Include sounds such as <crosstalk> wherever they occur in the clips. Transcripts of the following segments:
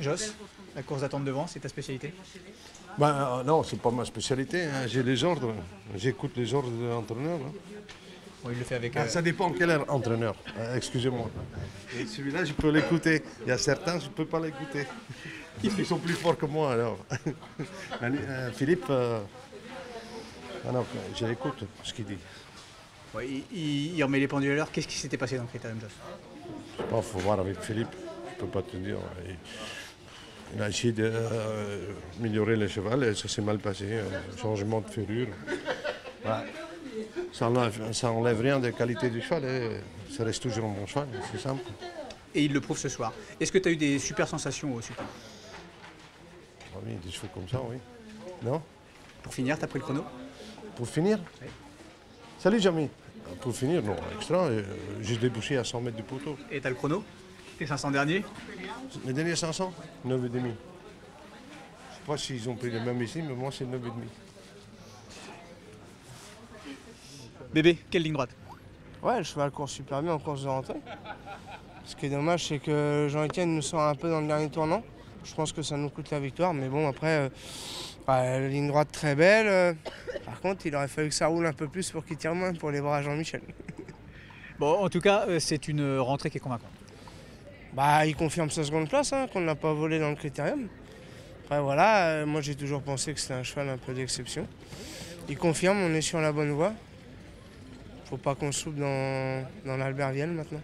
Joss, la course d'attente devant, c'est ta spécialité euh, non, c'est pas ma spécialité. hein. J'ai les ordres. J'écoute les ordres de l'entraîneur. hein. Bon, il le fait avec. Ah, euh, ça dépend quel est entraîneur. Euh, Excusez-moi. Et celui-là, je peux l'écouter. Il y a certains, je ne peux pas l'écouter. <laughs> Ils sont plus forts que moi alors. <laughs> Euh, Philippe, ah non, je l'écoute ce qu'il dit. ouais, il- il remet les pendules à l'heure. Qu'est-ce qui s'était passé dans le critérium, Joss? Je sais pas, faut voir avec Philippe. Je peux pas te dire. Il, il a essayé d'améliorer le cheval et ça s'est mal passé. euh, changement de ferrure. Ouais. Ça enlève, ça enlève rien des qualités du cheval. et ça reste toujours un bon cheval. C'est simple. Et il le prouve ce soir. Est-ce que tu as eu des super sensations au super Ah oui, des chevaux comme ça, oui. Non? Pour finir, tu as pris le chrono? Pour finir? Oui. Salut, Jamy. Pour finir, non, extra. euh, J'ai débouché à 100 mètres du poteau. Et tu as le chrono? Tes 500 derniers? Les derniers 500 9,5. Je ne sais pas s'ils ont pris le même ici, mais moi, c'est 9,5. Bébé, quelle ligne droite? Ouais, le cheval court super bien en course de rentrée. Ce qui est dommage, c'est que Jean-Etienne nous sort un peu dans le dernier tournant. Je pense que ça nous coûte la victoire, mais bon, après, euh, ouais, la ligne droite très belle. euh, par contre, il aurait fallu que ça roule un peu plus pour qu'il tire moins pour les bras à Jean-Michel. <laughs> Bon, en tout cas, euh, c'est une rentrée qui est convaincante. Bah, il confirme sa seconde place, hein, qu'on n'a pas volé dans le critérium. Après, voilà, euh, moi j'ai toujours pensé que c'était un cheval un peu d'exception. Il confirme, on est sur la bonne voie. Faut pas qu'on se loupe dans, dans l'Alberviel maintenant.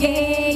Yeah.